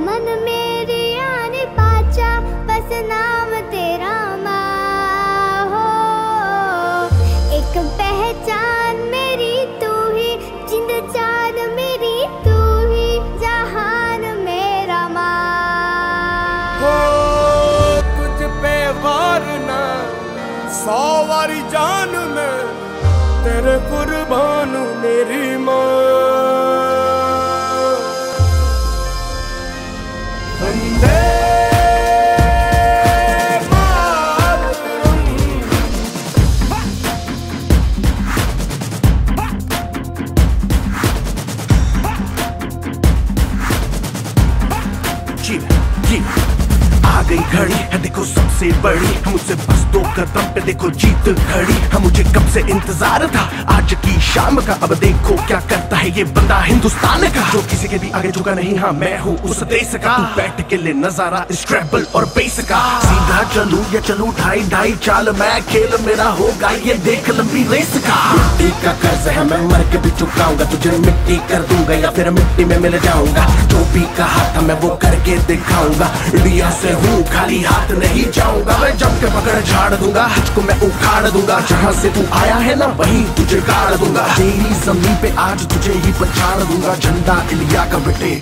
मन मेरी आने पाचा, बस नाम तेरा माँ हो। एक पहचान मेरी तू ही, जिंद जान मेरी तू ही, जहान मेरा माँ। हो, तुझ पे वार ना, सौ वारी जान में, तेरे कुर्बान मेरी माँ। जी जी। आ गई घड़ी, है देखो सबसे बड़ी। है मुझसे बस दो कदम पे देखो जीत खड़ी। है, मुझे कब से इंतज़ार था? आज की शाम का, अब देखो क्या करता है ये बंदा हिंदुस्तान का। जो किसी के भी आगे झुका नहीं हाँ मैं हूँ उस देश का। बैठ के ले नज़ारा इस ट्रेबल और बेस का। सीधा चलू या चलू ढाई ढाई चाल, मैं खेल मेरा होगा, ये देख लंबी रेस का कर्ज है मैं मर के भी चुकाऊँगा। तुझे मिट्टी कर दूँगा या फिर मिट्टी में मिल जाऊँगा। जो भी कहा था मैं वो करके दिखाऊँगा। इंडिया से हूँ, खाली हाथ नहीं जाऊँगा। मैं जम के पकड़ झाड़ दूँगा, तुझको मैं उखाड़ दूँगा। जहाँ से तू आया है ना, वही तुझे गाड़ दूँगा। तेरी ज़मीन पे आज तुझे ही पछाड़ दूँगा। झंडा इंडिया का बेटे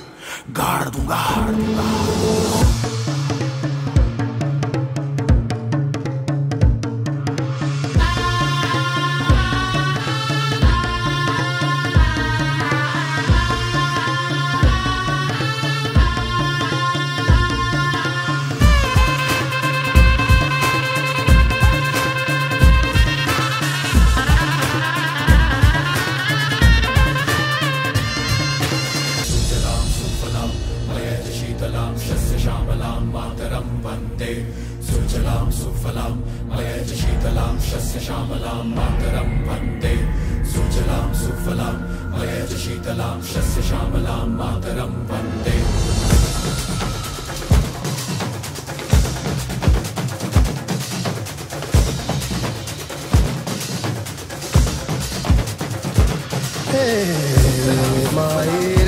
गाड़ दूँगा गाड़ दूँगा। कमलां मातरं वन्दे सुजलां सुफलां मयज शीतलां शस्यश्यामलां मातरं वन्दे सुजलां सुफलां मयज शीतलां शस्यश्यामलां मातरं वन्दे Hey, my